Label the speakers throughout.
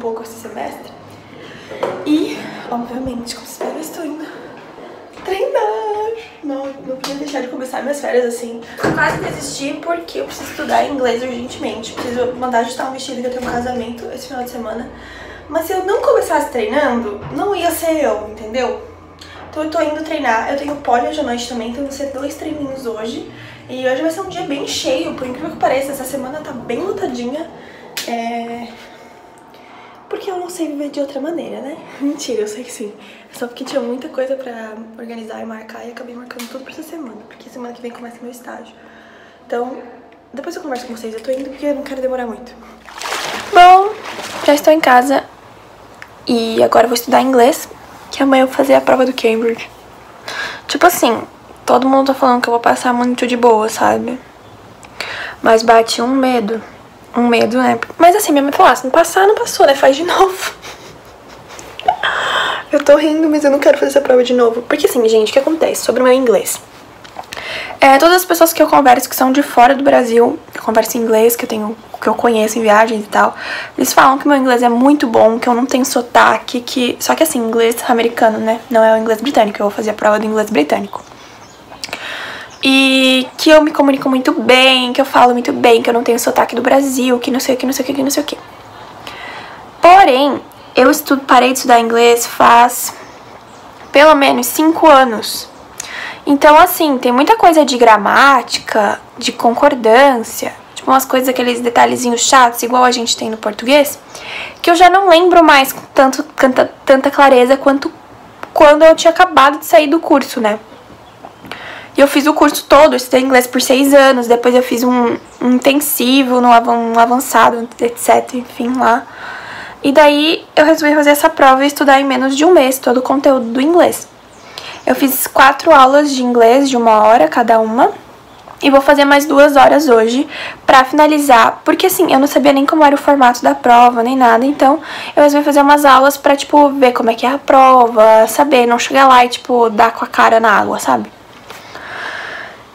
Speaker 1: pouco esse semestre. E, obviamente, como vocês estou indo treinar. Não, não podia deixar de começar minhas férias assim. Quase desisti porque eu preciso estudar inglês urgentemente. Preciso mandar ajustar um vestido que eu tenho um casamento esse final de semana. Mas se eu não começasse treinando, não ia ser eu, entendeu? Então eu tô indo treinar, eu tenho pole hoje à noite também, então vão ser dois treininhos hoje. E hoje vai ser um dia bem cheio, por incrível que pareça, essa semana tá bem lotadinha. É... Porque eu não sei viver de outra maneira, né? Mentira, eu sei que sim. É só porque tinha muita coisa pra organizar e marcar e acabei marcando tudo pra essa semana. Porque semana que vem começa meu estágio. Então, depois eu converso com vocês. Eu tô indo porque eu não quero demorar muito. Bom, já estou em casa. E agora eu vou estudar inglês que amanhã eu vou fazer a prova do Cambridge. Tipo assim, todo mundo tá falando que eu vou passar muito de boa, sabe? Mas bate um medo. Um medo, né? Mas assim, minha mãe falou, ah, se não passar, não passou, né? Faz de novo. eu tô rindo, mas eu não quero fazer essa prova de novo. Porque assim, gente, o que acontece sobre o meu inglês? É, todas as pessoas que eu converso que são de fora do Brasil, eu converso em inglês, que eu tenho que eu conheço em viagens e tal, eles falam que meu inglês é muito bom, que eu não tenho sotaque, que. Só que assim, inglês americano, né? Não é o inglês britânico, eu vou fazer a prova do inglês britânico. E que eu me comunico muito bem, que eu falo muito bem, que eu não tenho sotaque do Brasil, que não sei o que, não sei o que, que não sei o que. Porém, eu estudo, parei de estudar inglês faz pelo menos 5 anos. Então, assim, tem muita coisa de gramática, de concordância, tipo umas coisas, aqueles detalhezinhos chatos, igual a gente tem no português, que eu já não lembro mais com tanto, tanta, tanta clareza quanto quando eu tinha acabado de sair do curso, né? E eu fiz o curso todo, eu estudei inglês por seis anos, depois eu fiz um, um intensivo, um avançado, etc, enfim, lá. E daí eu resolvi fazer essa prova e estudar em menos de um mês todo o conteúdo do inglês. Eu fiz quatro aulas de inglês de uma hora cada uma. E vou fazer mais duas horas hoje pra finalizar, porque assim, eu não sabia nem como era o formato da prova, nem nada, então eu resolvi fazer umas aulas pra, tipo, ver como é que é a prova, saber, não chegar lá e, tipo, dar com a cara na água, sabe?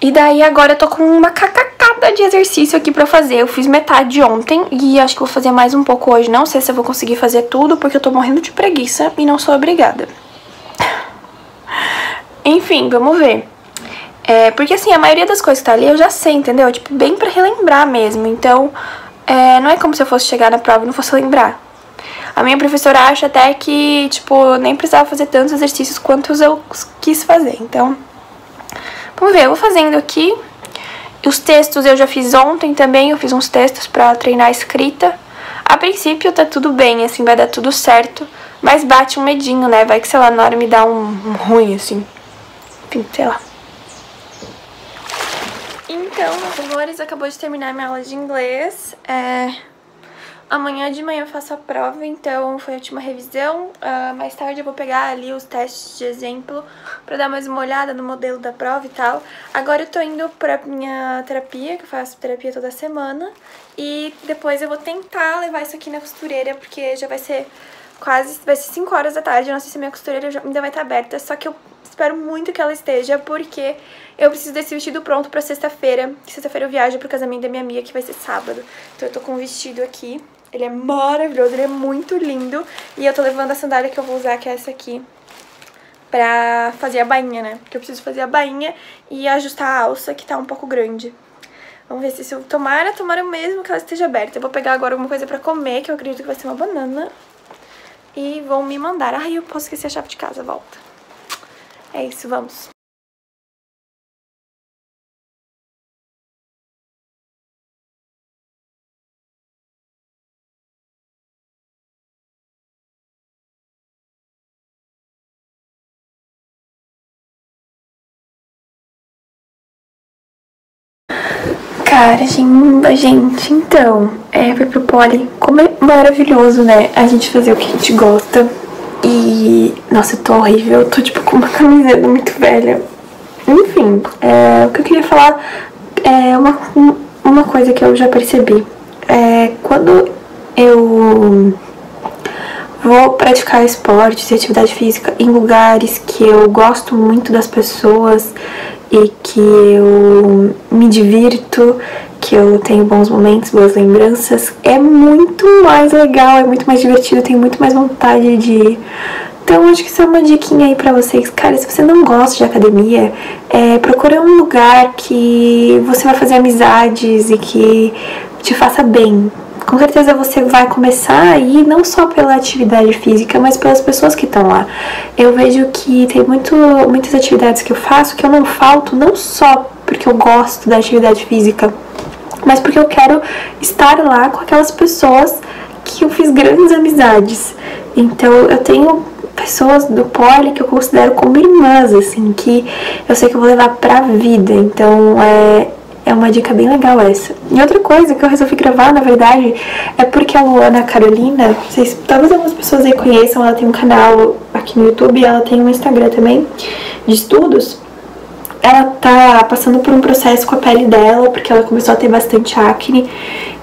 Speaker 1: E daí agora eu tô com uma cacacada de exercício aqui pra fazer. Eu fiz metade ontem e acho que vou fazer mais um pouco hoje. Não sei se eu vou conseguir fazer tudo, porque eu tô morrendo de preguiça e não sou obrigada. Enfim, vamos ver. É, porque assim, a maioria das coisas que tá ali eu já sei, entendeu? Tipo, bem pra relembrar mesmo. Então, é, não é como se eu fosse chegar na prova e não fosse lembrar. A minha professora acha até que, tipo, nem precisava fazer tantos exercícios quantos eu quis fazer. Então, vamos ver, eu vou fazendo aqui. Os textos eu já fiz ontem também, eu fiz uns textos pra treinar a escrita. A princípio tá tudo bem, assim, vai dar tudo certo. Mas bate um medinho, né? Vai que, sei lá, na hora me dá um, um ruim, assim. Enfim, sei lá. Então, meus amores, acabou de terminar minha aula de inglês. É... Amanhã de manhã eu faço a prova, então foi a última revisão. Uh, mais tarde eu vou pegar ali os testes de exemplo pra dar mais uma olhada no modelo da prova e tal. Agora eu tô indo pra minha terapia, que eu faço terapia toda semana. E depois eu vou tentar levar isso aqui na costureira, porque já vai ser quase, vai ser 5 horas da tarde. Eu não sei se a minha costureira já, ainda vai estar aberta, só que eu espero muito que ela esteja, porque eu preciso desse vestido pronto pra sexta-feira. Sexta-feira eu viajo pro casamento da minha amiga, que vai ser sábado. Então eu tô com um vestido aqui. Ele é maravilhoso, ele é muito lindo. E eu tô levando a sandália que eu vou usar, que é essa aqui, pra fazer a bainha, né? Porque eu preciso fazer a bainha e ajustar a alça, que tá um pouco grande. Vamos ver se, eu... Tomara, tomara mesmo que ela esteja aberta. Eu vou pegar agora alguma coisa pra comer, que eu acredito que vai ser uma banana. E vão me mandar. Ai, eu posso esquecer a chave de casa, volta. É isso, vamos. Cara, gente, então, é, foi pro pole. Como é maravilhoso, né? A gente fazer o que a gente gosta. E, nossa, eu tô horrível. Eu tô, tipo, com uma camiseta muito velha. Enfim, é, o que eu queria falar é uma, uma coisa que eu já percebi. É, quando eu vou praticar esportes e atividade física em lugares que eu gosto muito das pessoas e que eu me divirto, que eu tenho bons momentos, boas lembranças, é muito mais legal, é muito mais divertido, eu tenho muito mais vontade de ir. Então, acho que isso é uma diquinha aí pra vocês. Cara, se você não gosta de academia, é, procura um lugar que você vai fazer amizades e que te faça bem, com certeza você vai começar a ir não só pela atividade física, mas pelas pessoas que estão lá. Eu vejo que tem muito, muitas atividades que eu faço que eu não falto, não só porque eu gosto da atividade física, mas porque eu quero estar lá com aquelas pessoas que eu fiz grandes amizades. Então eu tenho pessoas do poli que eu considero como irmãs, assim, que eu sei que eu vou levar pra vida. Então é, é uma dica bem legal essa. E outra coisa que eu resolvi gravar, na verdade, é porque a Luana Carolina, vocês, talvez algumas pessoas aí conheçam, ela tem um canal aqui no YouTube ela tem um Instagram também de estudos. Ela tá passando por um processo com a pele dela, porque ela começou a ter bastante acne.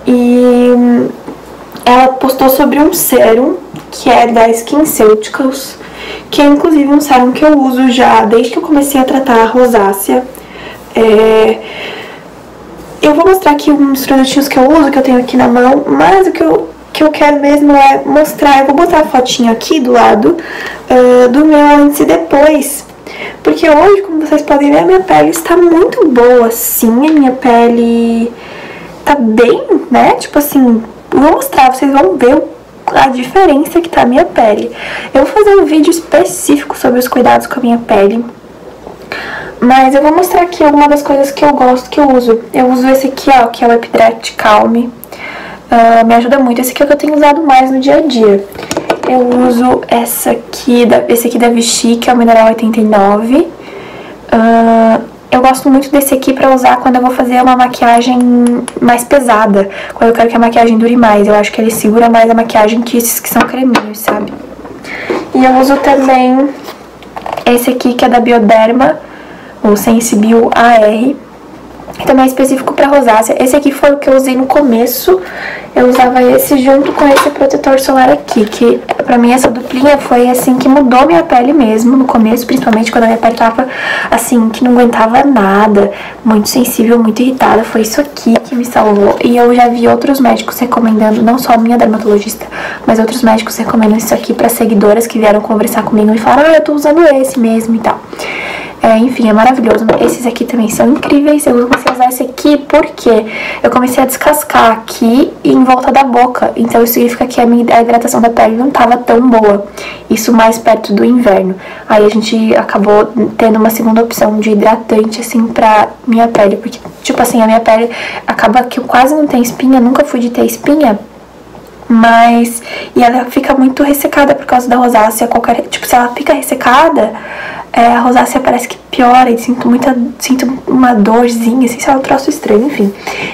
Speaker 1: E ela postou sobre um sérum que é da SkinCeuticals, que é inclusive um sérum que eu uso já desde que eu comecei a tratar a rosácea. É eu vou mostrar aqui uns produtinhos que eu uso, que eu tenho aqui na mão, mas o que eu, que eu quero mesmo é mostrar, eu vou botar a fotinha aqui do lado uh, do meu antes e depois. Porque hoje, como vocês podem ver, a minha pele está muito boa, sim, a minha pele tá bem, né? Tipo assim, vou mostrar, vocês vão ver a diferença que tá a minha pele. Eu vou fazer um vídeo específico sobre os cuidados com a minha pele. Mas eu vou mostrar aqui algumas das coisas que eu gosto, que eu uso. Eu uso esse aqui, ó, que é o Epidract Calm. Uh, me ajuda muito. Esse aqui é o que eu tenho usado mais no dia a dia. Eu uso essa aqui, da, esse aqui da Vichy, que é o Mineral 89. Uh, ah, eu gosto muito desse aqui pra usar quando eu vou fazer uma maquiagem mais pesada. Quando eu quero que a maquiagem dure mais. Eu acho que ele segura mais a maquiagem que esses que são creminhos, sabe? E eu uso também esse aqui, que é da Bioderma o Sensibio AR, também é específico para rosácea. Esse aqui foi o que eu usei no começo, eu usava esse junto com esse protetor solar aqui, que pra mim essa duplinha foi assim que mudou minha pele mesmo no começo, principalmente quando a minha pele tava assim, que não aguentava nada, muito sensível, muito irritada, foi isso aqui que me salvou. E eu já vi outros médicos recomendando, não só a minha dermatologista, mas outros médicos recomendando isso aqui para seguidoras que vieram conversar comigo e falaram, ah, eu tô usando esse mesmo e tal. É, enfim, é maravilhoso. Esses aqui também são incríveis. Eu comecei a usar esse aqui porque eu comecei a descascar aqui e em volta da boca. Então isso significa que a minha a hidratação da pele não tava tão boa. Isso mais perto do inverno. Aí a gente acabou tendo uma segunda opção de hidratante, assim, pra minha pele. Porque, tipo assim, a minha pele acaba que eu quase não tenho espinha, nunca fui de ter espinha mas e ela fica muito ressecada por causa da rosácea qualquer tipo se ela fica ressecada é, a rosácea parece que piora e sinto muita sinto uma dorzinha assim, é um troço estranho, enfim.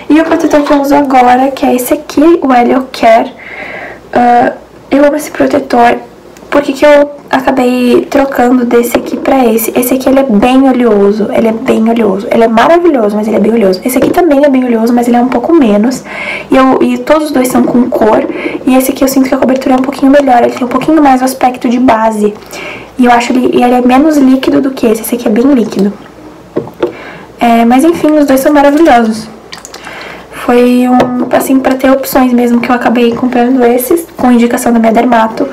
Speaker 1: E o protetor que eu uso agora, que é esse aqui, o Helio Care. Uh, eu amo esse protetor. Por que, que eu acabei trocando desse aqui pra esse? Esse aqui ele é bem oleoso, ele é bem oleoso. Ele é maravilhoso, mas ele é bem oleoso. Esse aqui também é bem oleoso, mas ele é um pouco menos. E, eu, e todos os dois são com cor. E esse aqui eu sinto que a cobertura é um pouquinho melhor, ele tem um pouquinho mais o aspecto de base. E eu acho ele, ele é menos líquido do que esse, esse aqui é bem líquido. É, mas enfim, os dois são maravilhosos. Foi um, assim, pra ter opções mesmo que eu acabei comprando esses, com indicação da minha dermato.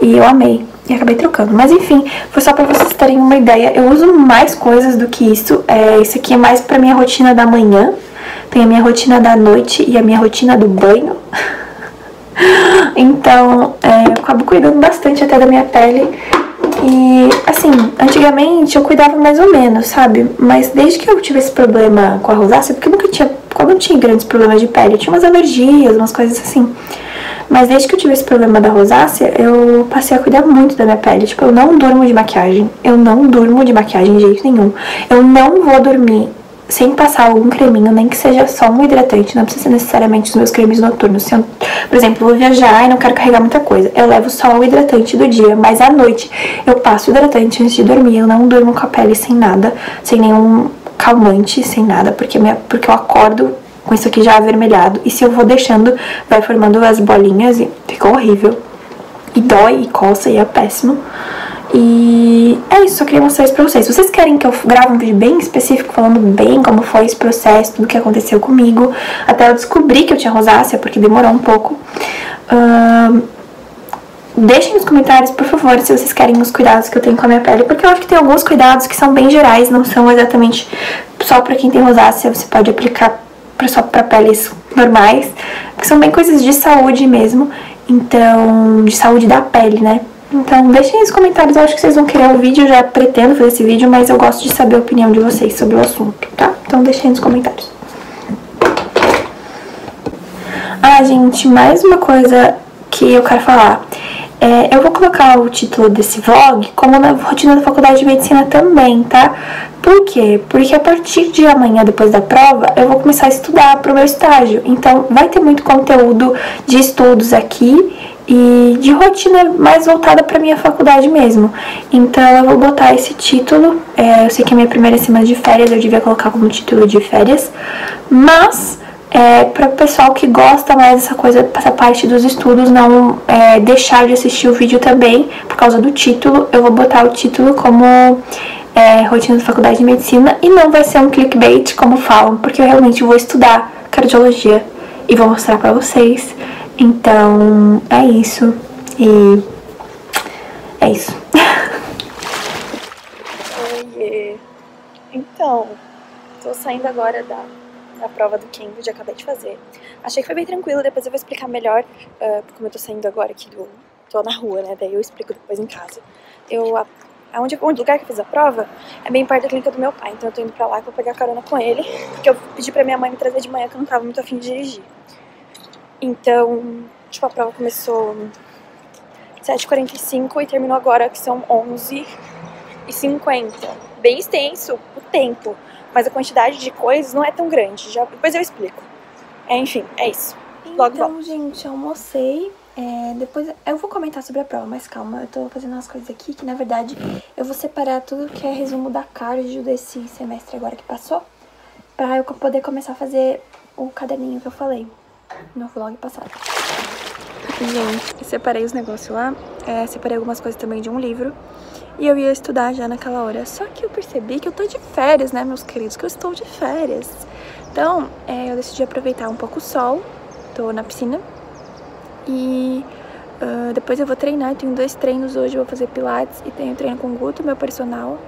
Speaker 1: E eu amei. E acabei trocando. Mas enfim, foi só pra vocês terem uma ideia. Eu uso mais coisas do que isso. É, esse aqui é mais pra minha rotina da manhã. Tem a minha rotina da noite e a minha rotina do banho. então, é, eu acabo cuidando bastante até da minha pele. E, assim, antigamente eu cuidava mais ou menos, sabe? Mas desde que eu tive esse problema com a rosácea, porque eu nunca tinha, quando eu tinha grandes problemas de pele, eu tinha umas alergias, umas coisas assim. Mas desde que eu tive esse problema da rosácea, eu passei a cuidar muito da minha pele. Tipo, eu não durmo de maquiagem. Eu não durmo de maquiagem de jeito nenhum. Eu não vou dormir sem passar algum creminho, nem que seja só um hidratante, não precisa ser necessariamente os meus cremes noturnos. Se eu, por exemplo, vou viajar e não quero carregar muita coisa, eu levo só o hidratante do dia, mas à noite eu passo o hidratante antes de dormir, eu não durmo com a pele sem nada, sem nenhum calmante, sem nada, porque, minha, porque eu acordo com isso aqui já avermelhado, e se eu vou deixando, vai formando as bolinhas e fica horrível. e dói, e coça, e é péssimo. E é isso, só queria mostrar isso pra vocês. Se vocês querem que eu grave um vídeo bem específico, falando bem como foi esse processo, tudo que aconteceu comigo, até eu descobrir que eu tinha rosácea, porque demorou um pouco. Uh, deixem nos comentários, por favor, se vocês querem os cuidados que eu tenho com a minha pele, porque eu acho que tem alguns cuidados que são bem gerais, não são exatamente só pra quem tem rosácea, você pode aplicar só pra peles normais, que são bem coisas de saúde mesmo, então, de saúde da pele, né? Então, deixem nos comentários, eu acho que vocês vão querer o vídeo, eu já pretendo fazer esse vídeo, mas eu gosto de saber a opinião de vocês sobre o assunto, tá? Então, deixem nos comentários. Ah, gente, mais uma coisa que eu quero falar. É, eu vou colocar o título desse vlog como na rotina da faculdade de medicina também, tá? Por quê? Porque a partir de amanhã, depois da prova, eu vou começar a estudar pro meu estágio. Então, vai ter muito conteúdo de estudos aqui e de rotina mais voltada para minha faculdade mesmo. Então eu vou botar esse título. É, eu sei que é minha primeira semana de férias, eu devia colocar como título de férias, mas é, para o pessoal que gosta mais dessa coisa, essa parte dos estudos, não é, deixar de assistir o vídeo também por causa do título. Eu vou botar o título como é, rotina da faculdade de medicina e não vai ser um clickbait como falam, porque eu realmente vou estudar cardiologia e vou mostrar para vocês então, é isso. E é isso. Oiê. Então, tô saindo agora da, da prova do Cambridge, acabei de fazer. Achei que foi bem tranquilo, depois eu vou explicar melhor uh, como eu tô saindo agora aqui do... Tô na rua, né? Daí eu explico depois em casa. Eu... Aonde, onde lugar que eu fiz a prova é bem perto da clínica do meu pai, então eu tô indo pra lá pra pegar carona com ele, porque eu pedi pra minha mãe me trazer de manhã que eu não tava muito afim de dirigir. Então, tipo, a prova começou 7h45 e terminou agora, que são 11h50. Bem extenso o tempo, mas a quantidade de coisas não é tão grande. Já, depois eu explico. É, enfim, é isso. Logo então, volto. gente, almocei. É, depois eu vou comentar sobre a prova, mas calma, eu tô fazendo umas coisas aqui que na verdade eu vou separar tudo que é resumo da cardio desse semestre agora que passou, pra eu poder começar a fazer o caderninho que eu falei no vlog passado. Gente, separei os negócios lá, é, separei algumas coisas também de um livro e eu ia estudar já naquela hora. Só que eu percebi que eu tô de férias, né, meus queridos, que eu estou de férias. Então, é, eu decidi aproveitar um pouco o sol, tô na piscina e uh, depois eu vou treinar. Eu tenho dois treinos hoje, eu vou fazer pilates e tenho treino com o Guto, meu personal.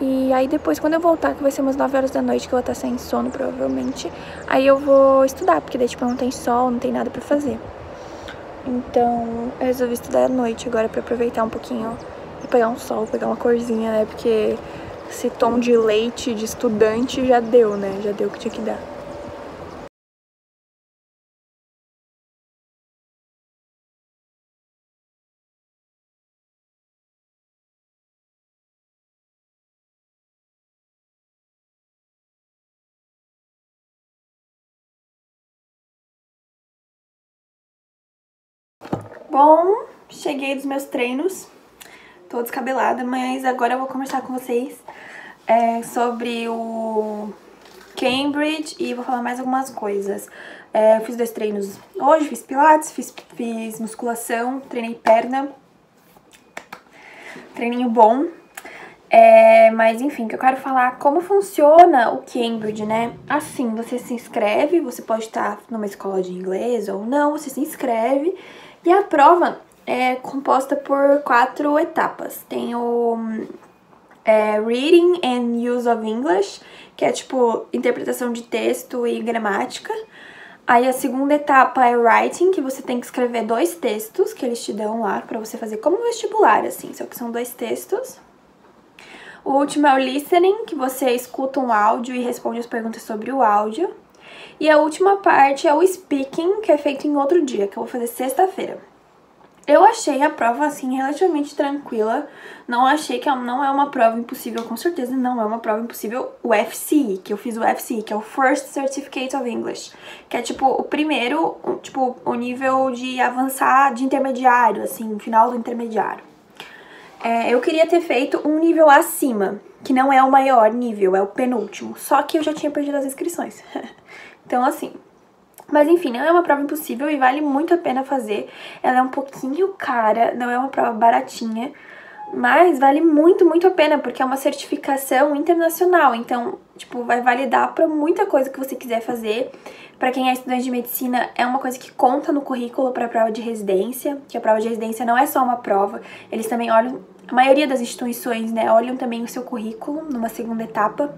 Speaker 1: E aí depois, quando eu voltar, que vai ser umas 9 horas da noite, que eu vou estar sem sono, provavelmente, aí eu vou estudar, porque daí, tipo, não tem sol, não tem nada pra fazer. Então, eu resolvi estudar à noite agora pra aproveitar um pouquinho e pegar um sol, pegar uma corzinha, né? Porque esse tom de leite de estudante já deu, né? Já deu o que tinha que dar. Bom, cheguei dos meus treinos, tô descabelada, mas agora eu vou conversar com vocês é, sobre o Cambridge e vou falar mais algumas coisas. É, fiz dois treinos hoje, fiz pilates, fiz, fiz musculação, treinei perna, treininho bom. É, mas enfim, que eu quero falar como funciona o Cambridge, né? Assim, você se inscreve, você pode estar numa escola de inglês ou não, você se inscreve e a prova é composta por quatro etapas. Tem o é, Reading and Use of English, que é tipo interpretação de texto e gramática. Aí a segunda etapa é Writing, que você tem que escrever dois textos que eles te dão lá para você fazer como vestibular, assim, só que são dois textos. O último é o Listening, que você escuta um áudio e responde as perguntas sobre o áudio. E a última parte é o speaking, que é feito em outro dia, que eu vou fazer sexta-feira. Eu achei a prova, assim, relativamente tranquila. Não achei que não é uma prova impossível, com certeza não é uma prova impossível. O FCE, que eu fiz o FCE, que é o First Certificate of English. Que é, tipo, o primeiro, tipo, o nível de avançar de intermediário, assim, final do intermediário. É, eu queria ter feito um nível acima, que não é o maior nível, é o penúltimo. Só que eu já tinha perdido as inscrições. Então, assim, Mas enfim, não é uma prova impossível e vale muito a pena fazer. Ela é um pouquinho cara, não é uma prova baratinha, mas vale muito, muito a pena, porque é uma certificação internacional. Então, tipo, vai validar para muita coisa que você quiser fazer. Para quem é estudante de medicina, é uma coisa que conta no currículo para a prova de residência, que a prova de residência não é só uma prova, eles também olham, a maioria das instituições, né, olham também o seu currículo numa segunda etapa.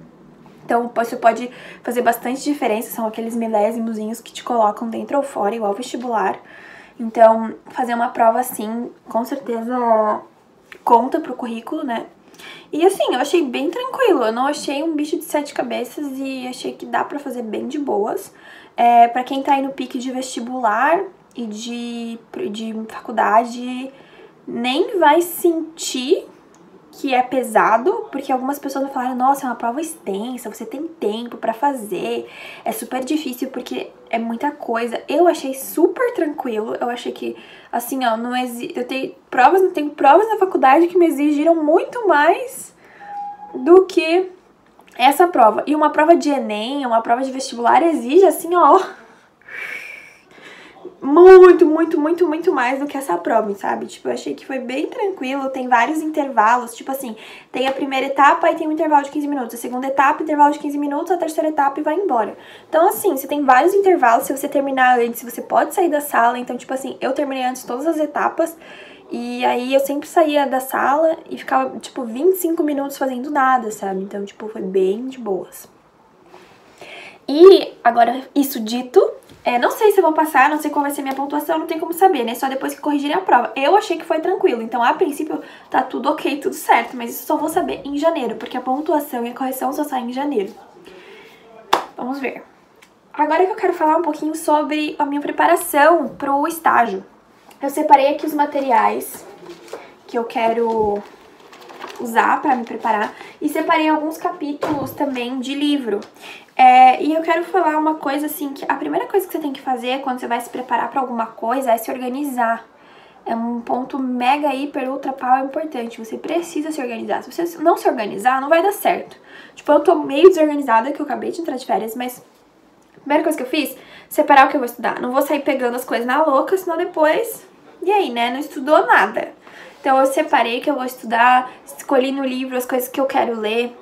Speaker 1: Então, isso pode fazer bastante diferença, são aqueles milésimos que te colocam dentro ou fora, igual vestibular. Então, fazer uma prova assim, com certeza conta pro currículo, né? E assim, eu achei bem tranquilo, eu não achei um bicho de sete cabeças e achei que dá pra fazer bem de boas. É, pra quem tá aí no pique de vestibular e de, de faculdade, nem vai sentir que é pesado, porque algumas pessoas vão falar, nossa, é uma prova extensa, você tem tempo para fazer, é super difícil porque é muita coisa. Eu achei super tranquilo, eu achei que, assim, ó, não exi eu tenho provas, não tenho provas na faculdade que me exigiram muito mais do que essa prova. E uma prova de Enem, uma prova de vestibular exige, assim, ó, muito, muito, muito, muito mais do que essa prova, sabe? Tipo, eu achei que foi bem tranquilo, tem vários intervalos, tipo assim, tem a primeira etapa e tem um intervalo de 15 minutos, a segunda etapa, intervalo de 15 minutos, a terceira etapa e vai embora. Então, assim, você tem vários intervalos, se você terminar antes, você pode sair da sala, então, tipo assim, eu terminei antes todas as etapas, e aí eu sempre saía da sala e ficava, tipo, 25 minutos fazendo nada, sabe? Então, tipo, foi bem de boas. E agora, isso dito, é, não sei se eu vou passar, não sei qual vai ser minha pontuação, não tem como saber, né? Só depois que corrigirem a prova. Eu achei que foi tranquilo, então a princípio tá tudo ok, tudo certo, mas isso só vou saber em janeiro, porque a pontuação e a correção só saem em janeiro. Vamos ver. Agora que eu quero falar um pouquinho sobre a minha preparação pro estágio. Eu separei aqui os materiais que eu quero usar para me preparar e separei alguns capítulos também de livro. É, e eu quero falar uma coisa assim, que a primeira coisa que você tem que fazer quando você vai se preparar para alguma coisa é se organizar. É um ponto mega, hiper, ultra pau importante. Você precisa se organizar. Se você não se organizar, não vai dar certo. Tipo, eu tô meio desorganizada, que eu acabei de entrar de férias, mas a primeira coisa que eu fiz, separar o que eu vou estudar. Não vou sair pegando as coisas na louca, senão depois... E aí, né? Não estudou nada. Então eu separei que eu vou estudar, escolhi no livro as coisas que eu quero ler,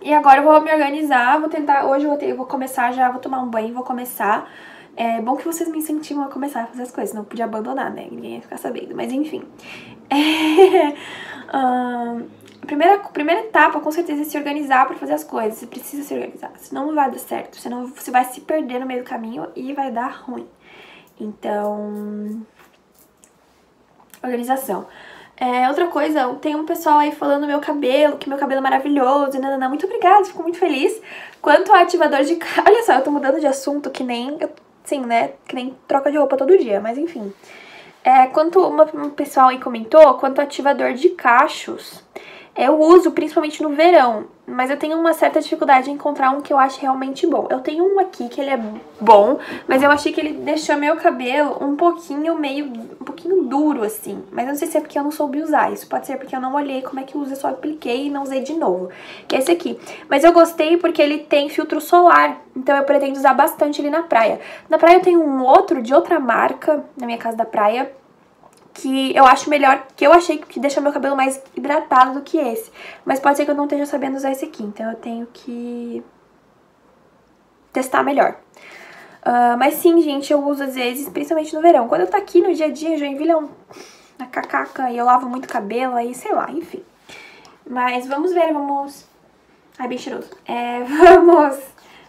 Speaker 1: e agora eu vou me organizar, vou tentar, hoje eu vou, ter, eu vou começar já, vou tomar um banho, vou começar. É bom que vocês me incentivam a começar a fazer as coisas, não podia abandonar, né? Ninguém ia ficar sabendo, mas enfim. É, a primeira, primeira etapa, com certeza, é se organizar para fazer as coisas. Você precisa se organizar, senão não vai dar certo. Senão você vai se perder no meio do caminho e vai dar ruim. Então, organização. É, outra coisa, tem um pessoal aí falando do meu cabelo, que meu cabelo é maravilhoso, nanana, muito obrigada, fico muito feliz. Quanto ao ativador de cabelo, olha só, eu tô mudando de assunto que nem, sim, né, que nem troca de roupa todo dia, mas enfim. É, quanto uma, um pessoal aí comentou, quanto ao ativador de cachos, eu uso principalmente no verão, mas eu tenho uma certa dificuldade em encontrar um que eu ache realmente bom. Eu tenho um aqui que ele é bom, mas eu achei que ele deixou meu cabelo um pouquinho meio, um pouquinho duro assim. Mas eu não sei se é porque eu não soube usar isso, pode ser porque eu não olhei como é que usa, só apliquei e não usei de novo. Que é esse aqui. Mas eu gostei porque ele tem filtro solar, então eu pretendo usar bastante ele na praia. Na praia eu tenho um outro de outra marca, na minha casa da praia, que eu acho melhor, que eu achei que deixa meu cabelo mais hidratado do que esse. Mas pode ser que eu não esteja sabendo usar esse aqui, então eu tenho que testar melhor. Uh, mas sim, gente, eu uso às vezes, principalmente no verão. Quando eu tô aqui no dia a dia, Joinville é um, na cacaca e eu lavo muito cabelo, aí sei lá, enfim. Mas vamos ver, vamos... Ai, bem cheiroso. É, vamos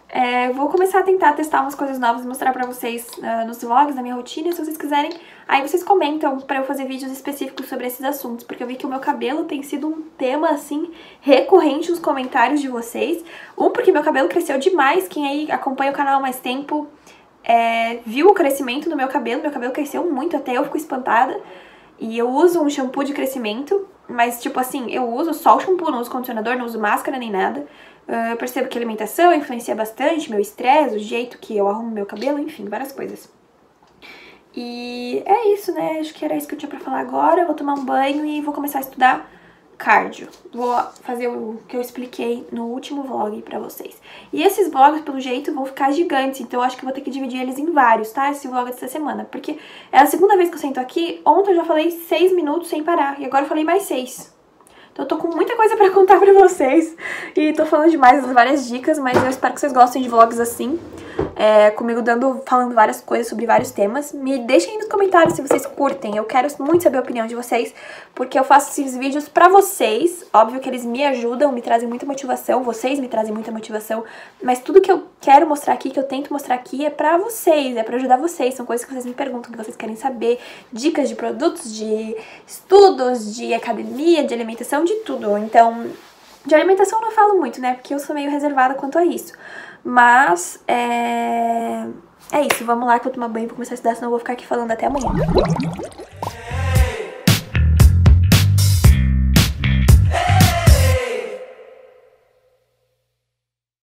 Speaker 1: é, vou começar a tentar testar umas coisas novas e mostrar pra vocês uh, nos vlogs, na minha rotina. Se vocês quiserem, aí vocês comentam pra eu fazer vídeos específicos sobre esses assuntos. Porque eu vi que o meu cabelo tem sido um tema, assim, recorrente nos comentários de vocês. Um, porque meu cabelo cresceu demais. Quem aí acompanha o canal há mais tempo é, viu o crescimento do meu cabelo. Meu cabelo cresceu muito, até eu fico espantada. E eu uso um shampoo de crescimento. Mas, tipo assim, eu uso só o shampoo, não uso condicionador, não uso máscara nem nada. Uh, eu percebo que a alimentação influencia bastante, meu estresse, o jeito que eu arrumo meu cabelo, enfim, várias coisas. E é isso, né? Acho que era isso que eu tinha pra falar agora. Eu vou tomar um banho e vou começar a estudar cardio. Vou fazer o que eu expliquei no último vlog pra vocês. E esses vlogs, pelo jeito, vão ficar gigantes, então eu acho que vou ter que dividir eles em vários, tá? Esse vlog dessa semana, porque é a segunda vez que eu sento aqui. Ontem eu já falei seis minutos sem parar, e agora eu falei mais seis. Então eu tô com muita coisa pra contar pra vocês, e tô falando demais várias dicas, mas eu espero que vocês gostem de vlogs assim é, comigo dando, falando várias coisas sobre vários temas. Me deixem aí nos comentários se vocês curtem. Eu quero muito saber a opinião de vocês, porque eu faço esses vídeos pra vocês. Óbvio que eles me ajudam, me trazem muita motivação, vocês me trazem muita motivação, mas tudo que eu quero mostrar aqui, que eu tento mostrar aqui, é pra vocês, é pra ajudar vocês. São coisas que vocês me perguntam, que vocês querem saber, dicas de produtos, de estudos, de academia, de alimentação, de tudo. Então, de alimentação eu não falo muito, né? Porque eu sou meio reservada quanto a isso. Mas é... é isso, vamos lá que eu tomar banho e vou começar a estudar, senão eu vou ficar aqui falando até amanhã.